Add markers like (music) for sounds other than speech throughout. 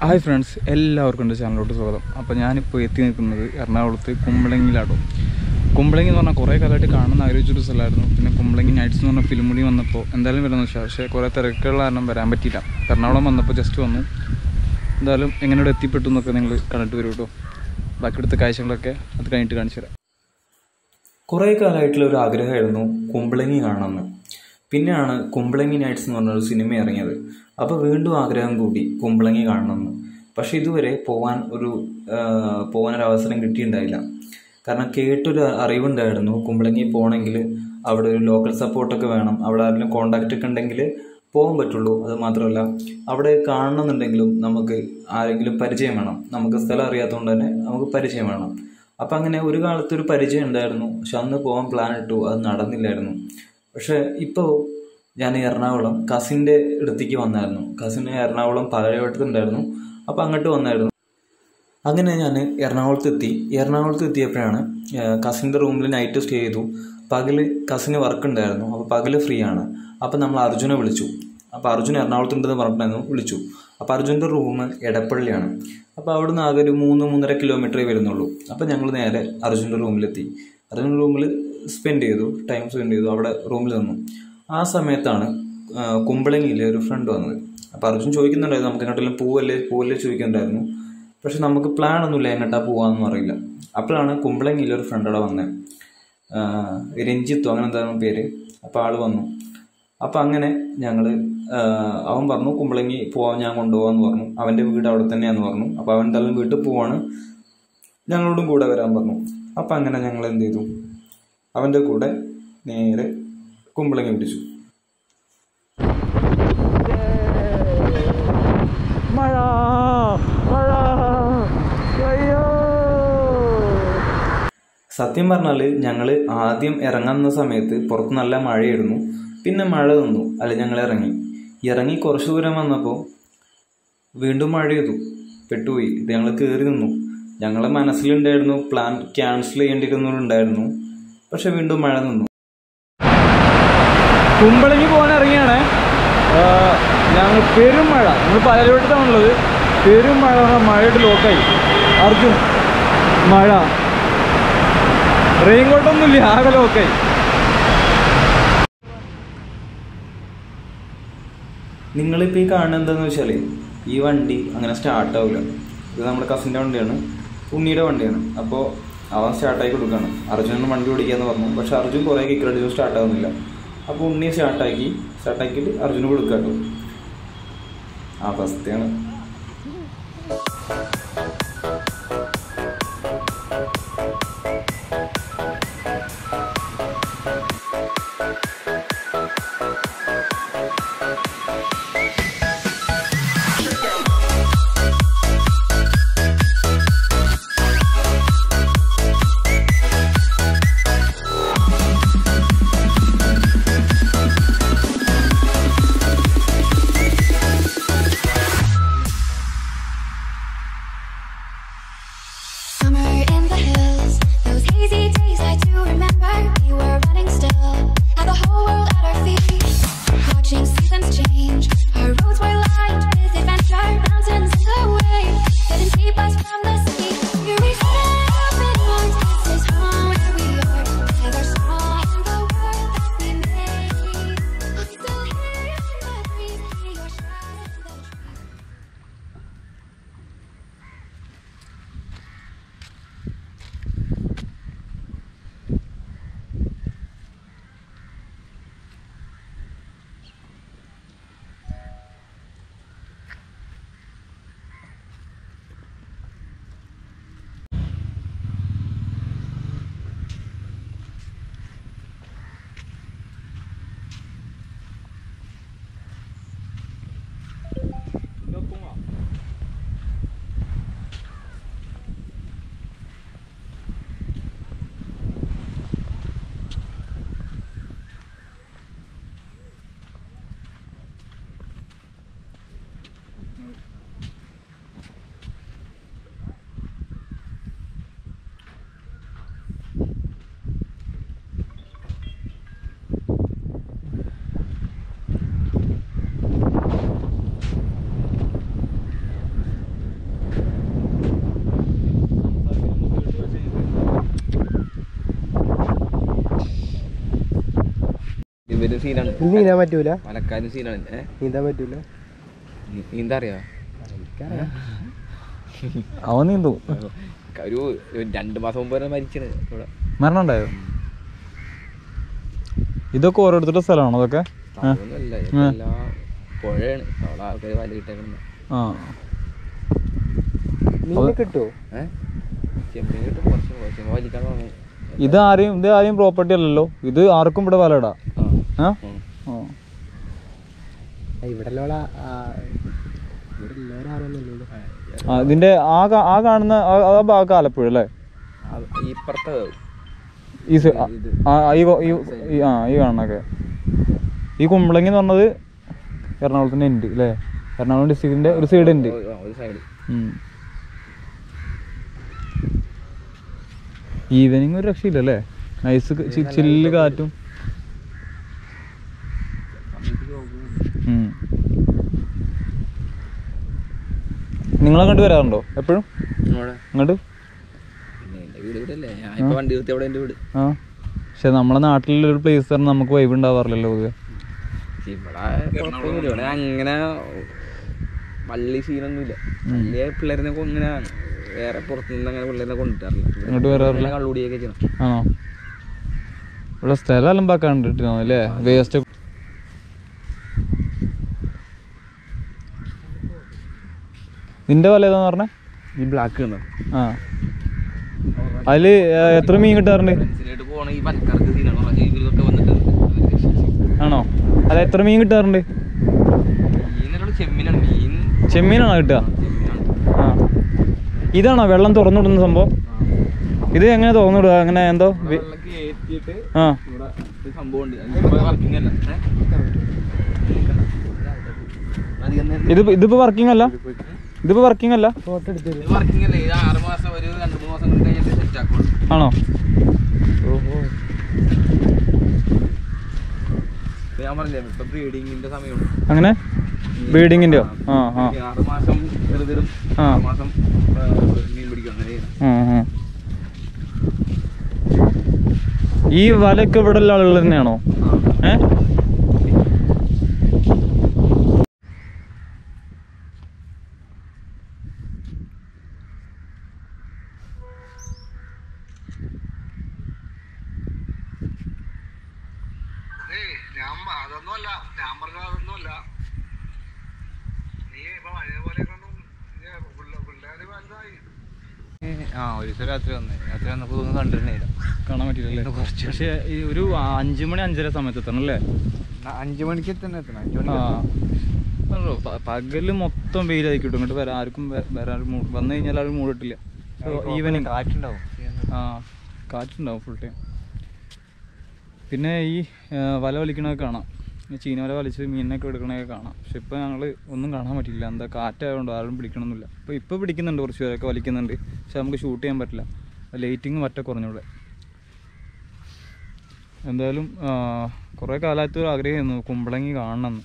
Hi friends എല്ലാവർക്കും എന്റെ ചാനലിലോട്ട് സ്വാഗതം. അപ്പോൾ ഞാനിപ്പോൾ എത്തി നിൽക്കുന്നത് എറണാകുളത്ത് കുമ്പളങ്ങിലാട്ടോ കുമ്പളങ്ങി എന്ന് പറഞ്ഞാൽ കുറേ കാലമായിട്ട് കാണുന്ന ആലോചിച്ചൊരു സ്ഥലമായിരുന്നു. പിന്നെ കുമ്പളങ്ങി നൈറ്റ്സ് എന്ന് പറഞ്ഞ ഫിലിം കൂടി വന്നപ്പോൾ എന്തായാലും വരുന്ന വെച്ചാൽ പക്ഷേ കുറേ തിരക്കുള്ള കാരണം വരാൻ പറ്റിയില്ല. എറണാകുളം വന്നപ്പോൾ ജസ്റ്റ് വന്നു. എന്തായാലും എങ്ങനെ ഇവിടെ എത്തിപ്പെട്ടു എന്നൊക്കെ നിങ്ങൾ കണ്ടിട്ട് വരും കേട്ടോ. ബാക്കിയെടുത്ത കാഴ്ചകളൊക്കെ അത് കഴിഞ്ഞിട്ട് കാണിച്ചു തരാം. കുറേ കാലമായിട്ടുള്ള ഒരു ആഗ്രഹമായിരുന്നു കുമ്പളങ്ങി കാണണമെന്ന്. പിന്നെയാണ് കുമ്പളങ്ങി നൈറ്റ്സ് എന്ന് പറഞ്ഞൊരു സിനിമ ഇറങ്ങിയത്. അപ്പോൾ വീണ്ടും ആഗ്രഹം കൂടി കുമ്പളങ്ങി കാണണമെന്ന്. പക്ഷേ ഇതുവരെ പോകാൻ ഒരു പോകാനൊരവസരം കിട്ടിയിട്ടുണ്ടായില്ല. കാരണം കേട്ടൊരു അറിവുണ്ടായിരുന്നു കുമ്പളങ്ങി പോകണമെങ്കിൽ അവിടെ ഒരു ലോക്കൽ സപ്പോർട്ടൊക്കെ വേണം. അവിടെ ആരെങ്കിലും കോണ്ടാക്റ്റ് ഒക്കെ ഉണ്ടെങ്കിൽ പോകാൻ പറ്റുള്ളൂ. അത് മാത്രമല്ല അവിടെ കാണണമെന്നുണ്ടെങ്കിലും നമുക്ക് ആരെങ്കിലും പരിചയം വേണം. നമുക്ക് സ്ഥലം അറിയാത്തതുകൊണ്ട് തന്നെ നമുക്ക് പരിചയം വേണം. അപ്പം അങ്ങനെ ഒരു കാലത്തൊരു പരിചയം ഉണ്ടായിരുന്നു. പക്ഷെ അന്ന് പോകാൻ പ്ലാൻ ഇട്ടു. അത് നടന്നില്ലായിരുന്നു. പക്ഷേ ഇപ്പോൾ ഞാൻ എറണാകുളം കസിന്റെ അടുത്തേക്ക് വന്നായിരുന്നു. കസിന് എറണാകുളം പാലയോട്ടത്തുണ്ടായിരുന്നു അപ്പോൾ അങ്ങോട്ട് വന്നായിരുന്നു. അങ്ങനെ ഞാൻ എറണാകുളത്ത് എത്തി എറണാകുളത്ത് എത്തിയപ്പോഴാണ് കസിന്റെ റൂമിൽ നൈറ്റ് സ്റ്റേ ചെയ്തു. പകൽ കസിന് വർക്ക് ഉണ്ടായിരുന്നു. അപ്പോൾ പകൽ ഫ്രീ ആണ്. അപ്പോൾ നമ്മൾ അർജുനെ വിളിച്ചു. അപ്പോൾ അർജുൻ എറണാകുളത്തുണ്ടെന്ന് പറഞ്ഞിട്ടുണ്ടായിരുന്നു വിളിച്ചു. അപ്പോൾ അർജുന്റെ റൂം എടപ്പള്ളിയാണ്. അപ്പോൾ അവിടുന്ന് ആകെ ഒരു മൂന്ന് മൂന്നര കിലോമീറ്ററേ വരുന്നുള്ളൂ. അപ്പോൾ ഞങ്ങൾ നേരെ അർജുന്റെ റൂമിലെത്തി. അർജുന്റെ റൂമിൽ സ്പെൻഡ് ചെയ്തു ടൈം സ്പെൻഡ് ചെയ്തു അവിടെ റൂമിൽ നിന്നു. ആ സമയത്താണ് കുമ്പളങ്ങിയിലെ ഒരു ഫ്രണ്ട് വന്നത്. അപ്പോൾ അർജുൻ ചോദിക്കുന്നുണ്ടായിരുന്നു നമുക്ക് എങ്ങോട്ടെങ്കിലും പോവല്ലേ? പോവല്ലേ ചോദിക്കുന്നുണ്ടായിരുന്നു. പക്ഷെ നമുക്ക് പ്ലാൻ ഒന്നുമില്ല എങ്ങോട്ടാ പോവാന്നൊന്നും അറിയില്ല. അപ്പോഴാണ് കുമ്പളങ്ങിയിലെ ഒരു ഫ്രണ്ട് അവിടെ വന്നത് രഞ്ജിത്തോ അങ്ങനെ എന്താണ് പേര്. അപ്പോൾ ആൾ വന്നു. അപ്പോൾ അങ്ങനെ ഞങ്ങൾ അവൻ പറഞ്ഞു കുമ്പളങ്ങി പോവാൻ ഞാൻ കൊണ്ടുപോകാമെന്ന് പറഞ്ഞു. അവന്റെ വീട് അവിടെ തന്നെയാന്ന് പറഞ്ഞു. അപ്പോൾ അവൻ എന്തായാലും വീട്ടിൽ പോവാണ്. ഞങ്ങളോടും കൂടെ വരാൻ പറഞ്ഞു. അപ്പം അങ്ങനെ ഞങ്ങൾ എന്ത് ചെയ്തു? അവന്റെ കൂടെ നേരെ കുമ്പളങ്ങി പിടിച്ചു. മഴ മഴ. അയ്യോ. സത്യം പറഞ്ഞാൽ ഞങ്ങൾ ആദ്യം ഇറങ്ങുന്ന സമയത്ത് പുറത്ത് നല്ല മഴയായിരുന്നു. പിന്നെ മഴ തന്നു അല്ല ഞങ്ങൾ ഇറങ്ങി. ഇറങ്ങി കുറച്ച് ദൂരം വന്നപ്പോൾ വീണ്ടും മഴ ചെയ്തു പെട്ടുപോയി. ഇത് ഞങ്ങൾ കയറി നിന്നു. ഞങ്ങളെ മനസ്സിലുണ്ടായിരുന്നു പ്ലാൻ ക്യാൻസൽ ചെയ്യേണ്ടിയിരുന്നുണ്ടായിരുന്നു പക്ഷെ വീണ്ടും മഴ നിന്നു. കുമ്പളങ്ങി പോകാൻ ഇറങ്ങിയാണ്. ഞങ്ങൾ പെരുമഴ മഴ. ഞങ്ങൾ പലരോട്ടത്താണുള്ളത് പെരുമഴ മഴയിട്ട് ലോക്കായി അർജുൻ മഴ. റെയിൻകോട്ടൊന്നുമില്ല ആകെ ലോക്കായി നിങ്ങളിപ്പോൾ ഈ കാണുന്നത് എന്താണെന്ന് വെച്ചാൽ ഈ വണ്ടി അങ്ങനെ സ്റ്റാർട്ട് ആവില്ല ഇത് നമ്മുടെ കസിന്റെ വണ്ടിയാണ്. ഉണ്ണിയുടെ വണ്ടിയാണ്. അപ്പോൾ അവൻ സ്റ്റാർട്ടായി കൊടുക്കുകയാണ് അർജുനൊന്നും വണ്ടി ഓടിക്കുക എന്ന് പറഞ്ഞു. പക്ഷെ അർജുൻ കുറേ കിക്കറടിച്ചു സ്റ്റാർട്ട് ആവുന്നില്ല. അപ്പോൾ ഉണ്ണി സ്റ്റാർട്ടാക്കി സ്റ്റാർട്ടാക്കിയിട്ട് അർജുന് കൊടുക്കുക കേട്ടോ ആ അവസ്ഥയാണ് ഇവർ സീനാണ് നീന്താൻ പറ്റൂല? മലക്കാരും സീനാണ് നീന്താൻ പറ്റൂല? നീന്താ അറിയാ അവൻ നീന്തു. ഒരു രണ്ട് മാസം മുമ്പ് വരെ മരിച്ചത് ഇവിടെ. മരണം ഉണ്ടായോ ഇതൊക്കെ ഓരോരുത്തരുടെ സ്ഥലമാണോ അതൊക്കെ പുഴയാണ്. അവിടെ ആൾക്കാർ വല കിട്ടേക്കുന്നത് ആ. മീനെ കിട്ടുമോ ഏഹ് ചെമ്മീൻ കിട്ടും കുറച്ച് ചെമ്മീൻ വലിക്കാൻ തുടങ്ങും. ഇത് ആരെയും ഇത് ആരെയും പ്രോപ്പർട്ടി അല്ലല്ലോ. ഇത് ആർക്കും ഇവിടെ വലയിടാ ഇതിന്റെ ആ. ആ കാണുന്ന ആ- ഭാഗം ആലപ്പുഴ അല്ലേ? ഈ ആ- ഈ ഈ- കാണുന്നൊക്കെ കുമ്പളങ്ങി എന്ന് പറഞ്ഞത് എറണാകുളത്തിന്റെ ഉണ്ട് അല്ലേ എറണാകുളം ഡിസ്ട്രിക്റ്റിന്റെ ഒരു സൈഡ് ഉണ്ട്. ഈവനിങ് ഒരു രക്ഷയില്ല അല്ലേ? നൈസ് ചില്ല് കാറ്റും ഉം. നിങ്ങളെ കണ്ടു വരാറുണ്ടോ എപ്പോഴും അങ്ങോട്ട് പിന്നെ എന്റെ വീട് ഇവിടെ അല്ലേ ഞാൻ ഇപ്പൊ വണ്ടി നിർത്തി അവിടെ വരാറുണ്ടോ ആ. പക്ഷെ നമ്മളെ നാട്ടിലുള്ള ഒരു പ്ലേസ് പറഞ്ഞാൽ നമുക്ക് വൈബ് ഉണ്ടാവാറില്ലല്ലോ പൊതുവെ. ഇവിടെ അങ്ങനെ വലിയ സീനൊന്നുമില്ല വലിയ പിള്ളേരെ ഇങ്ങനെ വേറെ പുറത്തുനിന്ന് അങ്ങനെ പിള്ളേരെ കൊണ്ടുവരാറില്ല കള്ളുടിയൊക്കെ ചെയ്യണം. ആണോ? ഇവിടെ സ്ഥലം അലമ്പാക്കാണ്ടിട്ടോ അല്ലേ? വേസ്റ്റ് നിന്റെ വല ഏതാന്ന് പറഞ്ഞേ? ഈ ബ്ലാക്ക് ആ. അതിൽ എത്ര മീൻ കിട്ടാറുണ്ട്? ആണോ? അല്ല എത്ര മീൻ കിട്ടാറുണ്ട്? ചെമ്മീനാണ്. മീൻ ചെമ്മീനാണോ കിട്ടുക? ആ ഇതാണോ വെള്ളം തുറന്നു വിടുന്ന സംഭവം? ഇത് എങ്ങനെ തുറന്നു വിടുക അങ്ങനെ എന്തോ ആ. ഇത് ഇതിപ്പോ വർക്കിംഗ് അല്ല? ഇതിപ്പോ വർക്കിംഗ് അല്ല? ഫോട്ടോ എടുത്തു ഇത് വർക്കിംഗ് അല്ലേ? ഇത് ആറ് മാസം ഒരു രണ്ട് മൂന്ന് മാസം കൊണ്ട് സെറ്റ് ആക്കുള്ളൂ. ആണോ? അങ്ങനെ? ബ്രീഡിങ്ങിന്റെയോ ആ ആ. ഈ വലയൊക്കെ ഇവിടെ ഉള്ള ആളുകൾ തന്നെയാണോ? ഏ? ഞാൻ അതൊന്നുമല്ല ഞാൻ പറഞ്ഞ അതൊന്നുമല്ല. നീ ഇപ്പൊ പഴയ പോലെയൊന്നും പിള്ളേര് വലുതായി. ആ ഒരു രാത്രി വന്നേ. രാത്രി വന്നപ്പോ ഒന്നും കണ്ടിരുന്നില്ല കാണാൻ പറ്റില്ലല്ലേ പക്ഷേ ഈ ഒരു അഞ്ചു മണി അഞ്ചര സമയത്ത് എത്തണം അല്ലേ? അഞ്ചു മണിക്ക് തന്നെ എത്തണം. അഞ്ചു മണി പകൽ മൊത്തം വെയിലായിരിക്കും ഇങ്ങോട്ട് വരാൻ ആർക്കും വരാൻ വന്നു കഴിഞ്ഞാൽ ആരും മൂടിട്ടില്ല. ഈവനിങ് കാറ്റുണ്ടാവും. ആ കാറ്റുണ്ടാവും ഫുൾ ടൈം പിന്നെ ഈ വല വലിക്കണമൊക്കെ കാണാം. ഈ ചീന വല വലിച്ച് മീനിനൊക്കെ എടുക്കണമൊക്കെ കാണാം. പക്ഷെ ഇപ്പോൾ ഞങ്ങൾ ഒന്നും കാണാൻ പറ്റില്ല. എന്താ കാറ്റായതുകൊണ്ട് ആരും പിടിക്കണമെന്നില്ല ഇപ്പോൾ ഇപ്പോൾ പിടിക്കുന്നുണ്ട് കുറച്ച് പേരൊക്കെ വലിക്കുന്നുണ്ട്. പക്ഷെ നമുക്ക് ഷൂട്ട് ചെയ്യാൻ പറ്റില്ല. ലൈറ്റിങ് മറ്റേ കുറഞ്ഞൂടെ. എന്തായാലും കുറേ കാലമായിട്ട് ഒരു ആഗ്രഹമായിരുന്നു കുമ്പളങ്ങി കാണണമെന്ന്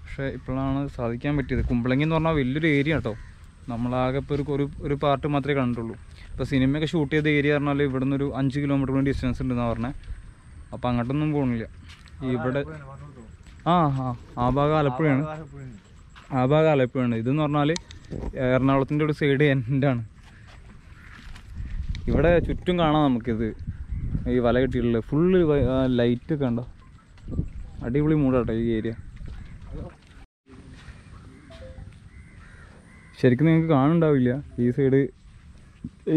പക്ഷേ ഇപ്പോഴാണ് സാധിക്കാൻ പറ്റിയത്. കുമ്പളങ്ങി എന്ന് പറഞ്ഞാൽ വലിയൊരു ഏരിയ കേട്ടോ. നമ്മളാകെ ഇപ്പോൾ ഒരു ഒരു ഒരു പാർട്ട് മാത്രമേ കണ്ടിട്ടുള്ളൂ. ഇപ്പോൾ സിനിമയൊക്കെ ഷൂട്ട് ചെയ്ത ഏരിയ പറഞ്ഞാൽ ഇവിടുന്ന് ഒരു അഞ്ച് കിലോമീറ്റർ ഡിസ്റ്റൻസ് ഉണ്ടെന്നാണ് പറഞ്ഞത്. അപ്പോൾ അങ്ങോട്ടൊന്നും പോണില്ല. ഇവിടെ ആ ആ ആ ഭാഗം ആലപ്പുഴയാണ്. ആ ഭാഗം ആലപ്പുഴയാണ്. ഇതെന്ന് പറഞ്ഞാൽ എറണാകുളത്തിന്റെ ഒരു സൈഡ് എന്റെ ആണ്. ഇവിടെ ചുറ്റും കാണാം നമുക്കിത്. ഈ വല കെട്ടിയിട്ടുള്ളത്. ഫുള്ള് ലൈറ്റ് ഒക്കെ ഉണ്ടോ അടിപൊളി മൂടാട്ടോ ഈ ഏരിയ ശരിക്കും നിങ്ങൾക്ക് കാണുന്നുണ്ടാവില്ല. ഈ സൈഡ്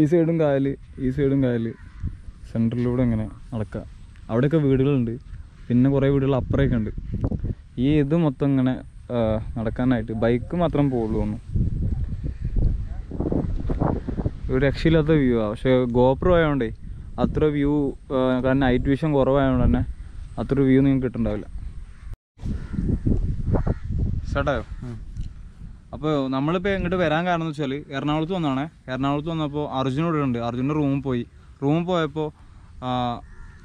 ഈ സൈഡും കായൽ ഈ സൈഡും കായൽ സെന്ററിലൂടെ ഇങ്ങനെ നടക്കുക അവിടെയൊക്കെ വീടുകളുണ്ട്. പിന്നെ കുറേ വീടുകൾ അപ്പുറമൊക്കെ ഉണ്ട്. ഈ ഇത് മൊത്തം ഇങ്ങനെ നടക്കാനായിട്ട് ബൈക്ക് മാത്രം പോകുള്ളൂ തോന്നുന്നു ഒരു രക്ഷയില്ലാത്ത വ്യൂ ആണ് പക്ഷേ ഗോപ്രോ ആയതുകൊണ്ടേ അത്ര വ്യൂ കാരണം നൈറ്റ് വിഷൻ കുറവായതുകൊണ്ട് തന്നെ അത്ര വ്യൂ നിങ്ങൾക്ക് കിട്ടണ്ടാവില്ല. സ്റ്റാർട്ടായോ അപ്പോൾ നമ്മളിപ്പോൾ ഇങ്ങോട്ട് വരാൻ കാരണം എന്ന് വെച്ചാൽ എറണാകുളത്ത് വന്നാണ്. എറണാകുളത്ത് വന്നപ്പോൾ അർജുനോട് ഉണ്ട് അർജുന്റെ റൂമിൽ പോയി. റൂമിൽ പോയപ്പോൾ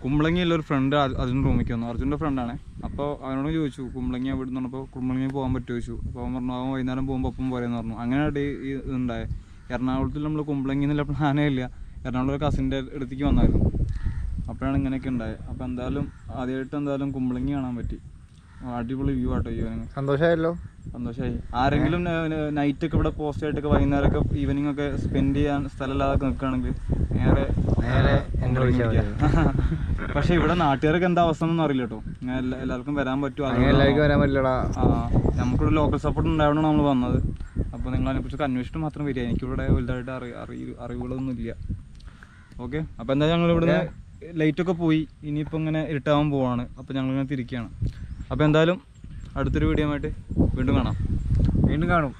കുമ്പളങ്ങിയുള്ള ഒരു ഫ്രണ്ട് അർജുൻ റൂമിലേക്ക് വന്നു. അർജുന്റെ ഫ്രണ്ടാണ് അപ്പോൾ അവനോട് ചോദിച്ചു കുമ്പളങ്ങി അവിടെ നിന്ന് പറഞ്ഞപ്പോൾ കുമ്പളങ്ങി പോകാൻ പറ്റുമോ ചോദിച്ചു. അപ്പോൾ അവൻ പറഞ്ഞു അവൻ വൈകുന്നേരം പോകുമ്പോൾ അപ്പം പോരെന്ന് പറഞ്ഞു. അങ്ങനെയാണ് ഈ ഇതുണ്ടായത് എറണാകുളത്തിൽ നമ്മൾ കുമ്പളങ്ങി എന്നുള്ള പ്ലാനേ ഇല്ല. എറണാകുളം കസിന്റെ അടുത്തേക്ക് വന്നായിരുന്നു. അപ്പോഴാണ് ഇങ്ങനെയൊക്കെ ഉണ്ടായത് അപ്പോൾ എന്തായാലും ആദ്യമായിട്ട് എന്തായാലും കുമ്പളങ്ങി കാണാൻ പറ്റി. അടിപൊളി വ്യൂ ആട്ടോ ഈവനിങ് സന്തോഷമായല്ലോ സന്തോഷമായി ആരെങ്കിലും നൈറ്റ് ഒക്കെ ഇവിടെ പോസ്റ്റ് ആയിട്ടൊക്കെ വൈകുന്നേരമൊക്കെ ഈവനിങ് ഒക്കെ സ്പെൻഡ് ചെയ്യാൻ സ്ഥലമില്ലാതെ നിൽക്കുകയാണെങ്കിൽ നേരെ നേരെ. (laughs) പക്ഷെ ഇവിടെ നാട്ടുകാർക്ക് എന്താ അവസ്ഥ എന്നൊന്നും അറിയില്ല കേട്ടോ. എല്ലാവർക്കും വരാൻ പറ്റുമോ? എല്ലാവർക്കും വരാൻ പറ്റില്ലടാ. ആ നമുക്കിവിടെ ലോക്കൽ സപ്പോർട്ട് ഉണ്ടായതുകൊണ്ടാണ് നമ്മൾ വന്നത്. അപ്പോൾ നിങ്ങൾ അതിനെക്കുറിച്ച് അന്വേഷിച്ചിട്ട് മാത്രം വരിക. എനിക്കിവിടെ വലുതായിട്ട് അറി അറി അറിവുകളൊന്നും ഇല്ല ഓക്കെ അപ്പോൾ എന്താ ഞങ്ങൾ ഇവിടുന്ന് ലൈറ്റൊക്കെ പോയി. ഇനിയിപ്പോൾ ഇങ്ങനെ ഇരുട്ടാവാൻ പോവാണ്. അപ്പോൾ ഞങ്ങളിങ്ങനെ തിരിക്കുകയാണ് അപ്പോൾ എന്തായാലും അടുത്തൊരു വീഡിയോ ആയിട്ട് വീണ്ടും കാണാം. വീണ്ടും കാണും.